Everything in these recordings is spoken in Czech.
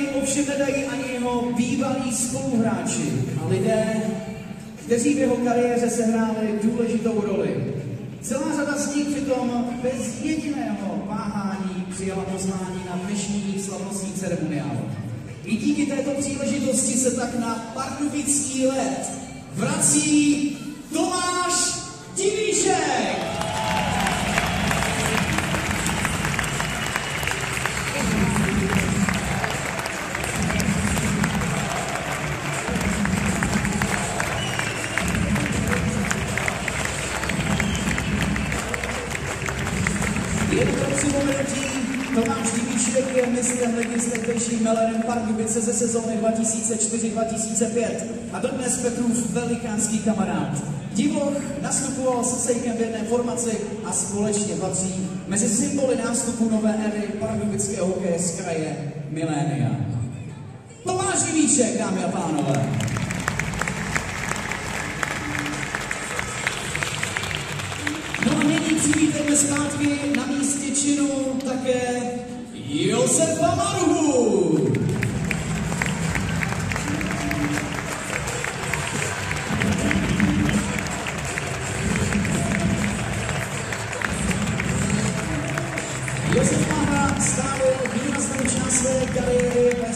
Něj ovšem nedají ani jeho bývalí spoluhráči a lidé, kteří v jeho kariéře sehráli důležitou roli. Celá řada z nich přitom bez jediného váhání přijala pozvání na dnešní slavnostní ceremoniál. I díky této příležitosti se tak na pardubický let vrací ligy s tehdejším Melenem Pardubice ze sezóny 2004-2005 a dodnes Petrův velikánský kamarád. Divoch nastupoval se Sejkem v jedné formaci a společně patří mezi symboly nástupu nové éry pardubického hokeje z kraje Milénia. Tomáš Divíšek, dámy a pánové. No a nyní přivítáme zpátky na místě činu také Josefa Maruhu. Josef Mára strávil výraznou část své kariéry ve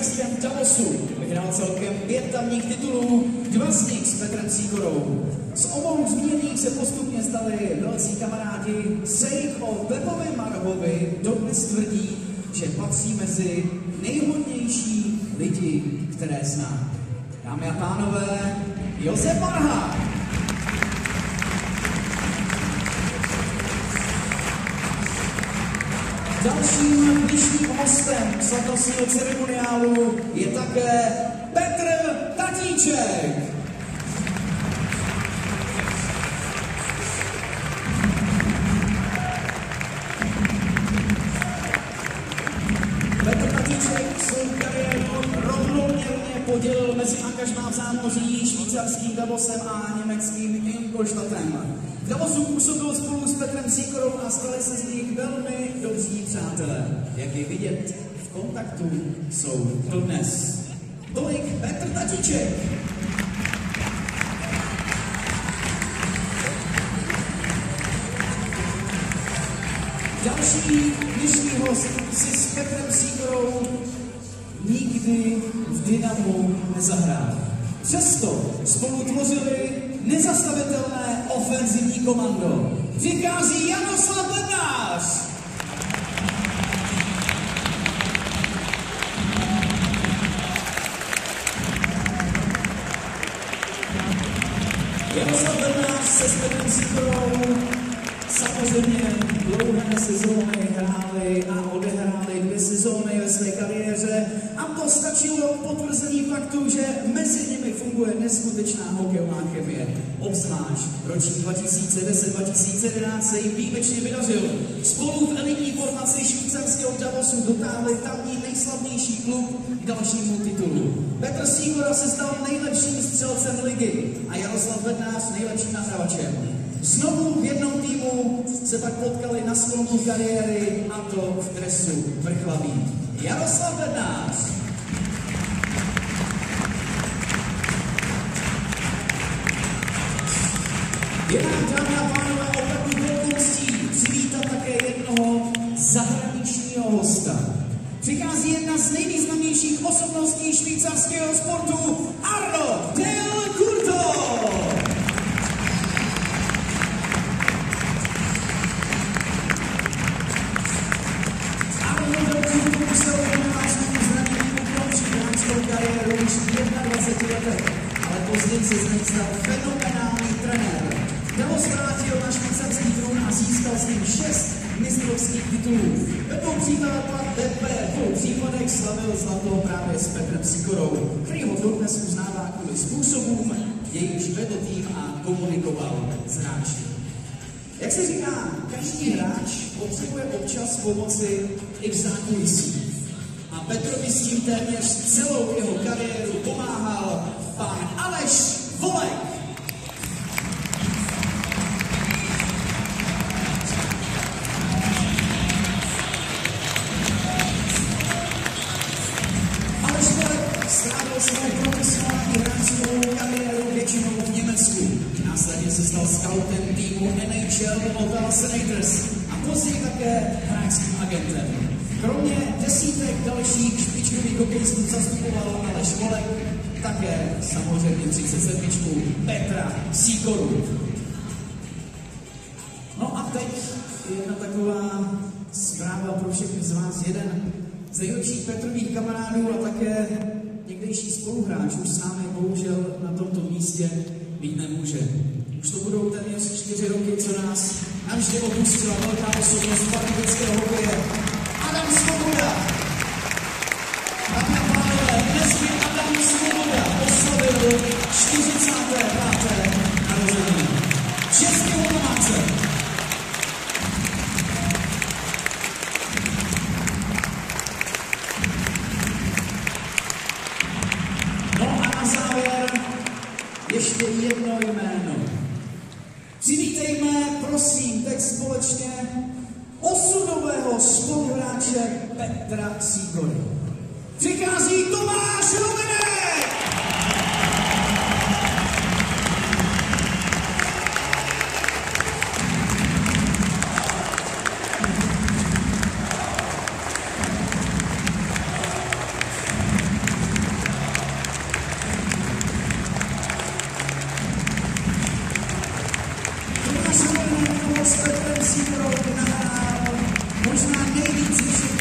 švýcarském Davosu. Vyhrál celkem pět tamních titulů, dva z nich s Petrem Síkorou. Z obou zmíněných se postupně stali velcí kamarádi. Sejch o Pepovi Marhovi dodnes tvrdí, že patří mezi nejhodnější lidi, které zná. Dámy a pánové, Josef Marha! Dalším dnešním hostem slavnostního ceremoniálu je také Petr Tatíček. Petr Tatíček svou kariéru rovnoměrně podělil mezi angažmá v zámoří švýcarským Davosem a německým Ingolstadtem. V Davosu působil spolu s Petrem Síkorou a stali se z nich velmi dobří přátelé. Jak je vidět, v kontaktu jsou dodnes. Tolik Petr Tatíček. Další dnešní host si s Petrem Síkorou nikdy v Dynamu nezahrál. Přesto spolu tvořili nezastavitelné ofenzivní komando. Přichází Jaroslav Bednář. Jaroslav Bednář se s Petrem Síkorou samozřejmě dlouhé sezóny hráli a odehráli dvě sezóny ve své kariéře a to stačilo potvrzení faktu, že mezi funguje neskutečná hokejová chemie. Obzvlášť ročník 2010-2011 se jim výjimečně vydařil. Spolu v elitní formaci švýcarského Davosu dotáhli tamní nejslavnější klub k dalšímu titulu. Petr Síkora se stal nejlepším střelcem ligy a Jaroslav Bednář nejlepším nahrávačem. Znovu v jednom týmu se tak potkali na sklonku kariéry a to v dresu vrchlaví. Jaroslav Bednář. Přichází jedna z nejvýznamnějších osobností švýcarského sportu, Arno Del Curto. Arno Del Curto musel vážnému zranění ukončit hráčskou kariéru už v 21 letech, ale později se z něj stal fenomenální trenér. Dalo zkrátil na švýcarský trůn a získal s ním šest mistrovských titulů. Ve dvou případech, případech slavil zlato právě s Petrem Sikorou, který ho dodnes uznává kvůli způsobům, jejíž vedl tým a komunikoval s hráči. Jak se říká, každý hráč potřebuje občas pomoci i v zákulisí. A Petrovi s tím téměř celou jeho kariéru pomáhal pan Aleš Volek. Agentem. Kromě desítek dalších špičkových hokejistů zastupoval Aleš Volek, také samozřejmě 37. Petra Sikoru. No a teď jedna taková zpráva pro všechny z vás. Jeden z nejlepších Petrových kamarádů a také někdejší spoluhráč už s námi bohužel na tomto místě být nemůže. Už to budou téměř čtyři roky, co nás navždy opustila velká osobnost pardubického hokeje. Petra Sígory. Přichází Tomáš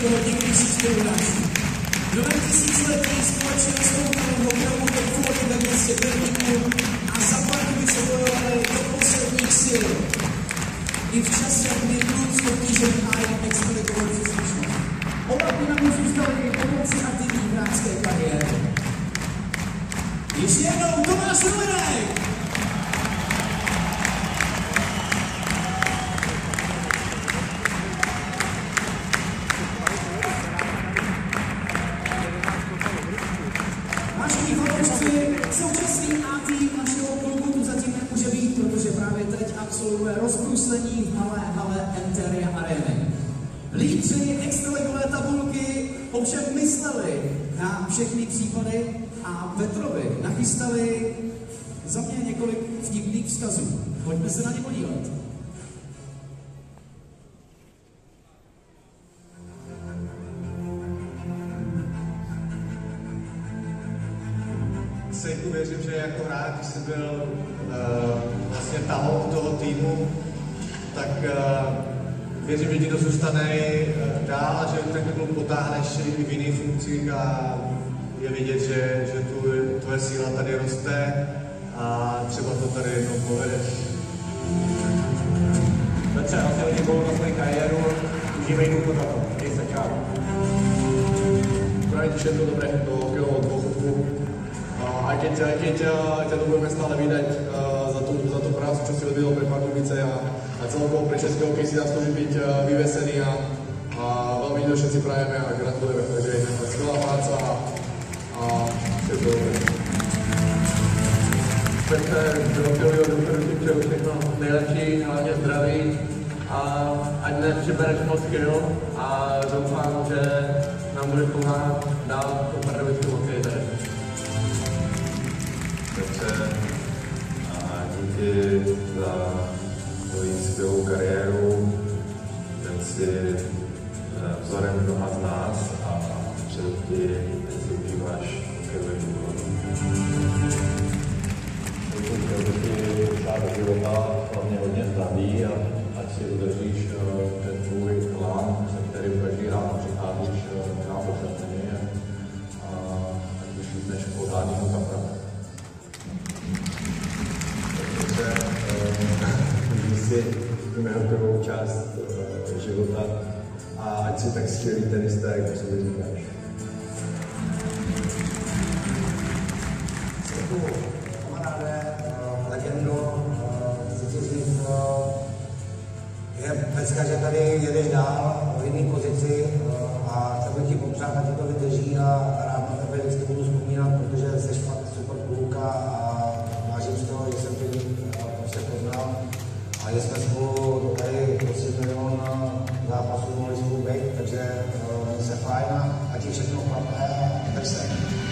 jeho někdejších spoluhráčů. Mnohem tisíciletí společně nastoupili hokejovou topku ve městě Berlínu Lídři extraligové tabulky ovšem mysleli na všechny případy a Petrovi nachystali za mě několik vtipných vzkazů. Pojďme se na ně podívat. Sejku věřím, že jako hráč, když jsi byl uh, vlastně tahoun toho týmu, tak uh, věřím, že ti to zůstane uh, dál a že ten klub potáhneš i v jiných funkcích a je vidět, že, že tu, tvoje síla tady roste a třeba to tady jednou povedeš. Petře, asi hodně gólů na svoji kariéru, užívej to za to, měj se čau. Prajem ti všetko dobré do hokejového dôchodku. A aj keď, aj keď ťa tu budeme stále vydať za, tú, za tú prácu, čo si odvedol pre Pardubice a, a celkovo pre český hokej si zaslúži byť vyvesený a, a veľmi to všetci prajeme a gratulujeme. Takže skvelá práca a, všetko dobré. Hokejového důchodu ti přeju všechno nejlepší, hlavně zdraví a ať dnes přibereš moc kil a doufám, že nám budeš pomáhat dál po pardubickém hokeji tady. Petře, a díky za tvoji skvělou kariéru. Ten si vzorem mnoha z nás a ti, ať si užíváš hokejový život. Chtěl bych ti do života hlavně hodně zdraví a ať si udržíš je pecka, že tady jedeš dál v jiné pozici eh, a bych ti popřát, ať to vydrží a rád na tebe vždycky budu vzpomínat, protože jsi fakt super kluka a vážím z toho, že jsem tě eh, prostě poznal a že jsme spolu tady prostě milion zápasů mohli spolu být, takže eh, se fajn a ať ti všechno a drž se.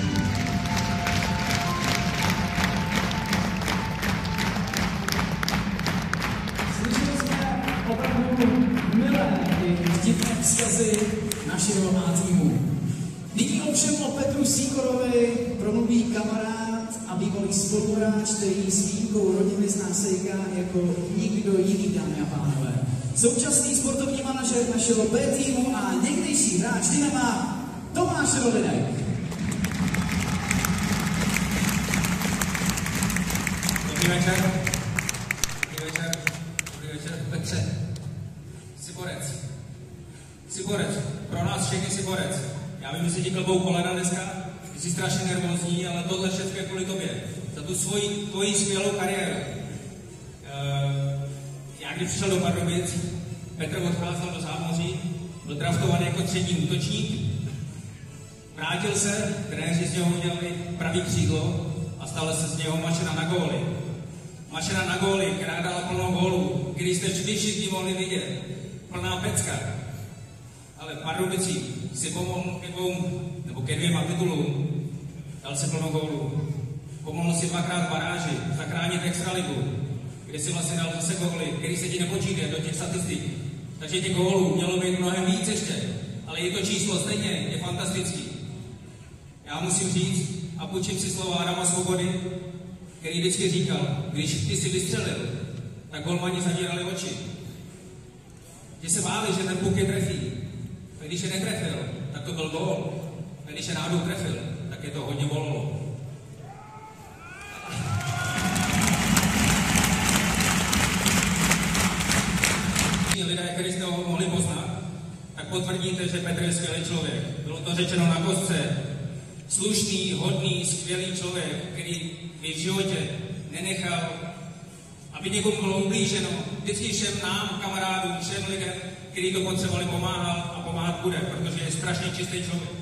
Který s výjimkou rodiny zná Sejka jako nikdo jiný, dámy a pánové. Současný sportovní manažer našeho B týmu a někdejší hráč Dynama Tomáš Rodinek. Dobrý večer. Dobrý večer. Dobrý večer. Petře. Jsi borec. Jsi borec. Pro nás všechny jsi borec. Já vím, že si ti klebou kolena dneska, jsi strašně nervózní, ale tohle všechno je kvůli tobě. Za tu svoji, tvoji skvělou kariéru. Uh, já když přišel do Pardubic, Petr odcházel do zámoří, byl draftovaný jako třetí útočník, vrátil se, trenéři z něho udělali pravý křídlo a stala se z něho mašina na góly. Mašina na góly, která dala plnou gólu, který jste vždy všichni mohli vidět. Plná pecka. Ale v Pardubicích si pomohl ke dvou, nebo ke dvěma titulům. Dal si plnou gólu. Pomohl si dvakrát baráži, zachránit extraligu, kde si vlastně dal zase góly, který se ti nepočítá do těch statistik. Takže těch gólů mělo být mnohem víc ještě. Ale je to číslo stejně, je fantastický. Já musím říct, a půjčím si slova Adama Svobody, který vždycky říkal, když ty si vystřelil, tak golmani zavírali oči. Že se báli, že ten puk je trefí. A když je netrefil, tak to byl gól. A když je náhodou trefil, tak je to hodně bolelo. lidé, kteří jste ho mohli poznat, potvrdíte, že Petr je skvělý člověk. Bylo to řečeno na kostce. Slušný, hodný, skvělý člověk, který by v životě nenechal, aby někomu bylo ublíženo. Vždycky všem nám, kamarádům, všem lidem, kteří to potřebovali, pomáhal a pomáhat bude, protože je strašně čistý člověk.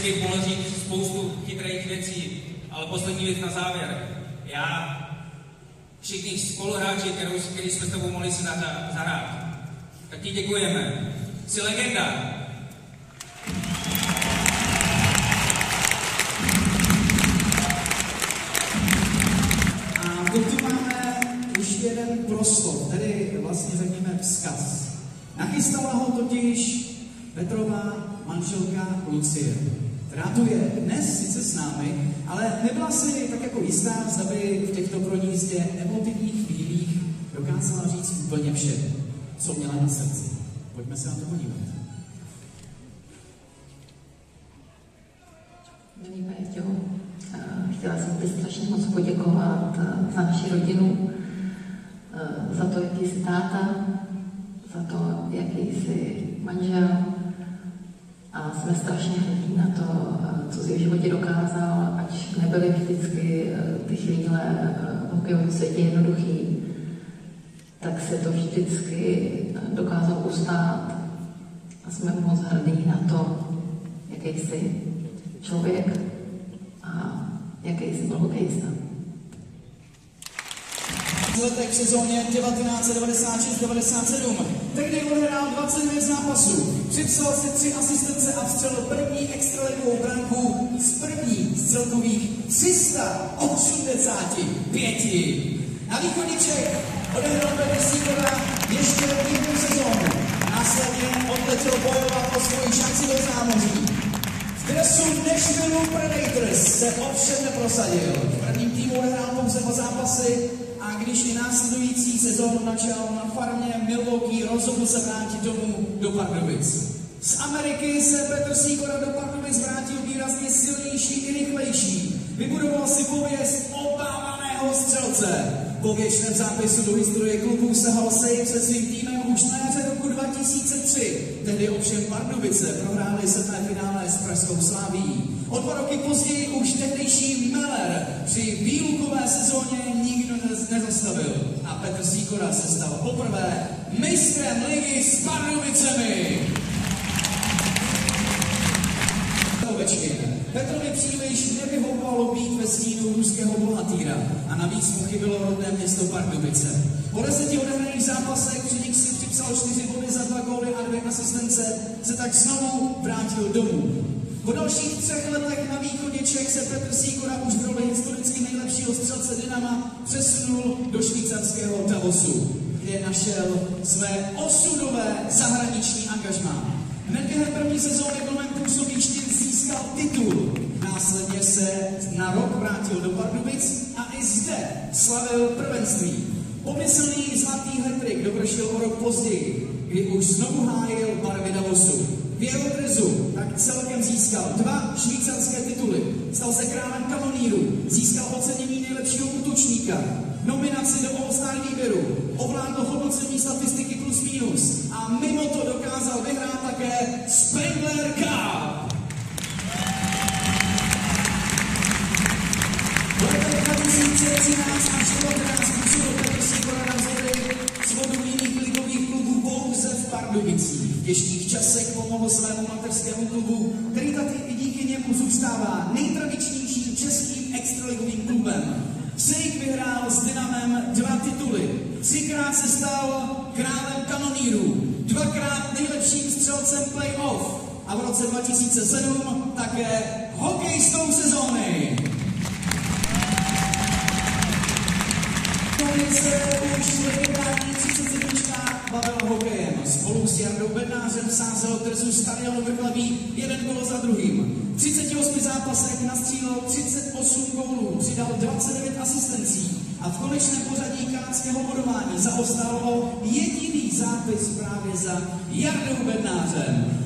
Asi bych mohl říct spoustu chytrých věcí, ale poslední věc na závěr. Já, všichni spoluhráči, kterou, který jsme s tebou mohli si zahrát, tak ti děkujeme. Jsi legenda. Jeden proslov, tedy vlastně řekněme vzkaz. Nachystala ho totiž Petrová manželka Lucie, která tu je dnes sice s námi, ale nebyla si tak jako jistá, zda by v těchto pro ní jistě emotivních chvílích dokázala říct úplně vše, co měla na srdci. Pojďme se na to podívat. Milý Péťo, eh, chtěla jsem ti strašně moc poděkovat eh, za naši rodinu, eh, za to, jaký jsi táta, za to, jaký jsi manžel a jsme strašně hrdí na to, co jsi v životě dokázal, ať nebyly vždycky ty chvíle v hokejovém světě jednoduchý, tak se to vždycky dokázal ustát a jsme moc hrdí na to, jaký jsi člověk a jaký jsi byl hokejista. Letech v sezóně 1996-97. Tehdy odehrál 29 zápasů, připsal si tři asistence a vstřelil první extraligovou branku z první z celkových 385. Na východě Čech odehrál Petr Síkora ještě jednu sezónu. Následně odletěl bojovat o svoji šanci do zámoří. V dresu Nashville Predators se ovšem neprosadil. V prvním týmu odehrál pouze dva zápasy a když i následující sezónu načal na farmě Milwaukee, rozhodl se vrátit domů do Pardubic. Z Ameriky se Petr Síkora do Pardubic vrátil výrazně silnější i rychlejší. Vybudoval si pověst obávaného střelce. Po věčném zápisu do historie klubu sehal sejm se svým týmem už na jaře roku 2003. Tehdy ovšem Pardubice prohráli sedmé finále s Pražskou sláví. O dva roky později už tehdejší Meller při výlukové sezóně nikdo nezastavil. A Petr Síkora se stal poprvé mistrem ligy s Pardubicemi. Petrovi příliš nevyhovovalo být ve stínu ruského bohatýra a navíc mu chybělo rodné město Pardubice. Po deseti odehraných zápasech, nich si připsal čtyři body za dva góly a dvě asistence, se tak znovu vrátil domů. Po dalších třech letech na východě Čech se Petr Sýkora už v roli historicky nejlepšího střelce Dynama přesunul do švýcarského Davosu, kde našel své osudové zahraniční angažmá. Hned během první sezóny novém působí získal titul. Následně se na rok vrátil do Pardubic a i zde slavil prvenství. Pomyslný zlatý hetrik dovršil o rok později, kdy už znovu hájil barvy Davosu. V jeho drezu tak celkem získal dva švýcarské tituly. Stal se králem kanoníru, získal ocenění nejlepšího útočníka, nominaci do All-Star výběru, ovládl hodnocení statistiky plus minus a mimo to dokázal vyhrát také Spengler zůstává nejtradičnějším českým extraligovým klubem. Sejk vyhrál s Dynamem dva tituly. Třikrát se stal králem kanonírů, dvakrát nejlepším střelcem playoff a v roce 2007 také hokejistou sezóny. se už legendární 37 bavila hokejem. Spolu s Jardou Bednářem sázel trzu stadionu Vrchlaví jeden gol za druhým. V 38 zápasech nastřílel 38 gólů, přidal 29 asistencí a v konečném pořadí kanadského bodování zaostal o jediný zápis právě za Jardou Bednářem.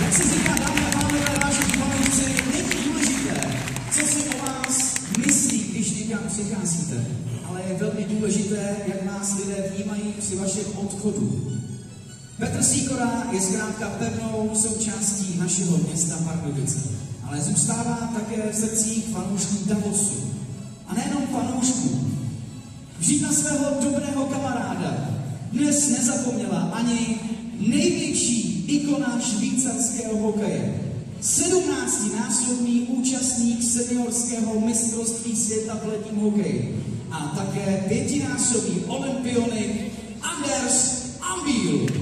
Jak se říká, dámy a pánové, vážení fanoušci, není důležité, co si o vás myslí, když někam přicházíte, ale je velmi důležité, jak nás lidé vnímají při vašem odchodu. Petr Sýkora je zkrátka pevnou součástí našeho města Pardubice, ale zůstává také v srdcích fanoušků Davosu. A nejenom fanoušků. Žít na svého dobrého kamaráda dnes nezapomněla ani největší ikona švýcarského hokeje. 17-násobný účastník seniorského mistrovství světa v letním hokeji a také pětinásobný olympionik Anders Ambil.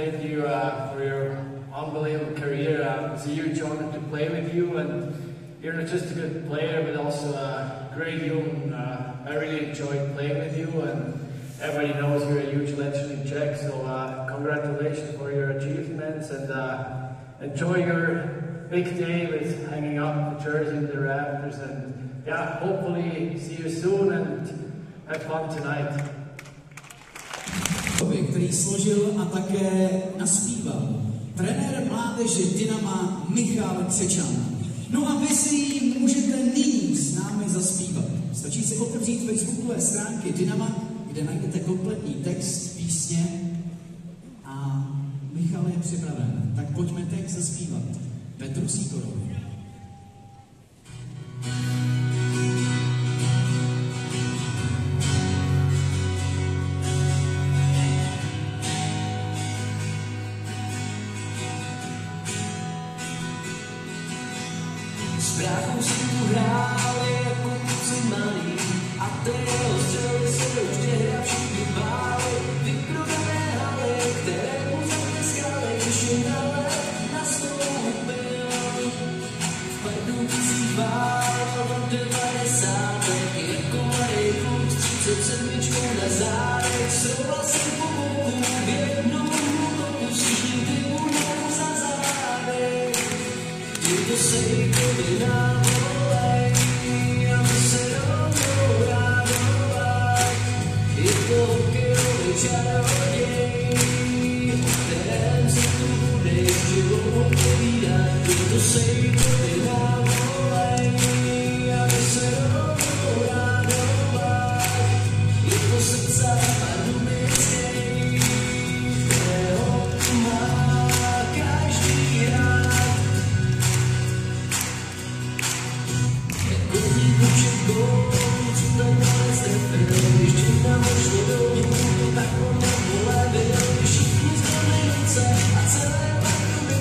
Congratulate you uh, for your unbelievable career. Uh, it's a huge honor to play with you, and you're not just a good player, but also a great human. Uh, I really enjoyed playing with you, and everybody knows you're a huge legend in Czech. So uh, congratulations for your achievements, and uh, enjoy your big day with hanging up the jersey in the rafters. And yeah, hopefully see you soon and have fun tonight. Který složil a také naspíval. Trenér mládeže Dynama Michal Křečan. No a vy si ji můžete nyní s námi zaspívat. Stačí si otevřít facebookové stránky Dynama, kde najdete kompletní text písně a Michal je připraven. Tak pojďme teď zaspívat Petru Sýkorovi.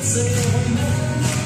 Say when